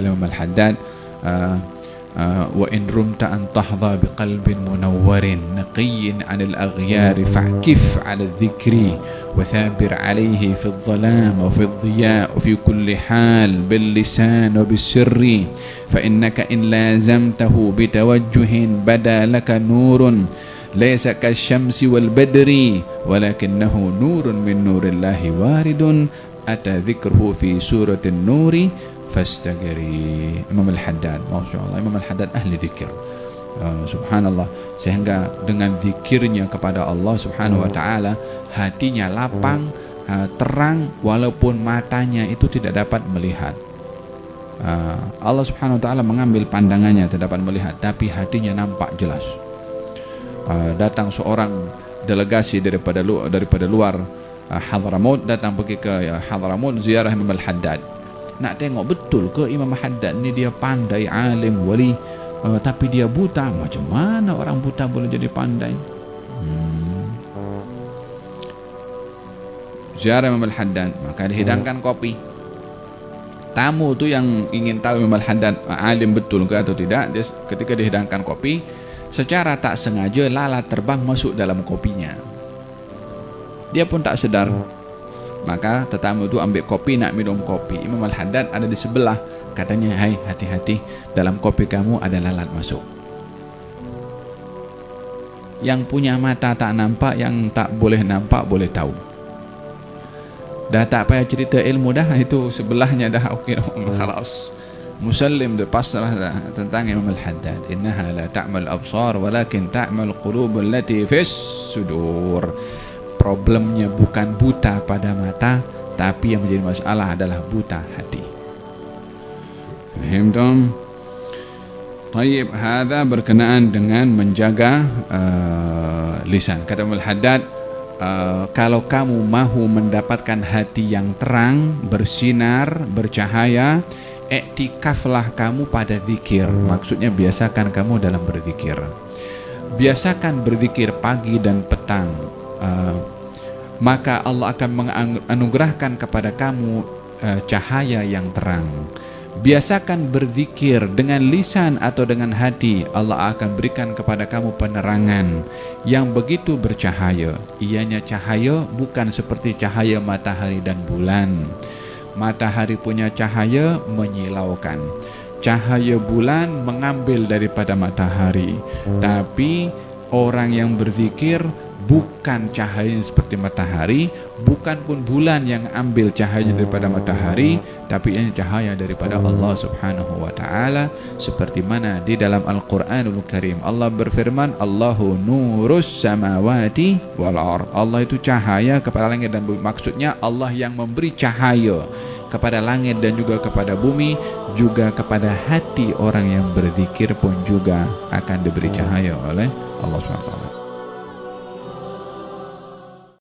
Imam Al-Haddad uh, uh, وإن رمت أن تحظى بقلب منور نقي عن الأغيار فاعكف على الذكر وثابر عليه في الظلام وفي الضياء وفي كل حال باللسان وبالسر فإنك إن لازمته بتوجه بدا لك نور ليس كالشمس والبدر ولكنه نور من نور الله وارد أتى ذكره في سورة النور fastagiri Imam Al-Haddad Masya Allah Imam Al-Haddad ahli zikir uh, subhanallah sehingga dengan zikirnya kepada Allah subhanahu wa ta'ala hatinya lapang uh, terang walaupun matanya itu tidak dapat melihat. uh, Allah subhanahu wa ta'ala mengambil pandangannya tidak dapat melihat tapi hatinya nampak jelas. uh, datang seorang delegasi daripada lu, daripada luar uh, Hadramaut datang pergi ke uh, Hadramaut ziarah Imam Al-Haddad nak tengok betul ke Imam Haddad ni dia pandai alim wali? Uh, tapi dia buta. Macam mana orang buta boleh jadi pandai? Hmm. ziarah Imam Al-Haddad. Maka dihidangkan kopi. Tamu tu yang ingin tahu Imam Al-Haddad uh, alim betul ke atau tidak dia, ketika dihidangkan kopi secara tak sengaja lalat terbang masuk dalam kopinya. Dia pun tak sedar maka tetamu itu ambil kopi nak minum kopi. Imam Al-Haddad ada di sebelah. Katanya hai hati-hati. Dalam kopi kamu ada lalat masuk. Yang punya mata tak nampak yang tak boleh nampak boleh tahu. Dah tak payah cerita ilmu dah itu sebelahnya dah. Okey khalas. Musallim berpasrah dah tentang Imam Al-Haddad. Innaha la ta'mal absar walakin ta'mal qulub allati fis sudur problemnya bukan buta pada mata tapi yang menjadi masalah adalah buta hati. Dong Tayyib hadha berkenaan dengan menjaga uh, lisan. Kata Mul Haddad uh, kalau kamu mahu mendapatkan hati yang terang bersinar bercahaya iktikaflah kamu pada zikir. Maksudnya biasakan kamu dalam berzikir. Biasakan berzikir pagi dan petang. Uh, maka Allah akan menganugerahkan kepada kamu uh, cahaya yang terang. Biasakan berzikir dengan lisan atau dengan hati. Allah akan berikan kepada kamu penerangan yang begitu bercahaya. Ianya cahaya bukan seperti cahaya matahari dan bulan. Matahari punya cahaya menyilaukan. Cahaya bulan mengambil daripada matahari. Tapi orang yang berzikir bukan cahaya seperti matahari, bukan pun bulan yang ambil cahaya daripada matahari, tapi ini cahaya daripada Allah Subhanahu wa taala seperti mana di dalam Al-Qur'anul Karim Allah berfirman Allahu nurus samawati wal ar. Allah itu cahaya kepada langit dan bumi. Maksudnya Allah yang memberi cahaya kepada langit dan juga kepada bumi juga kepada hati orang yang berzikir pun juga akan diberi cahaya oleh Allah taala.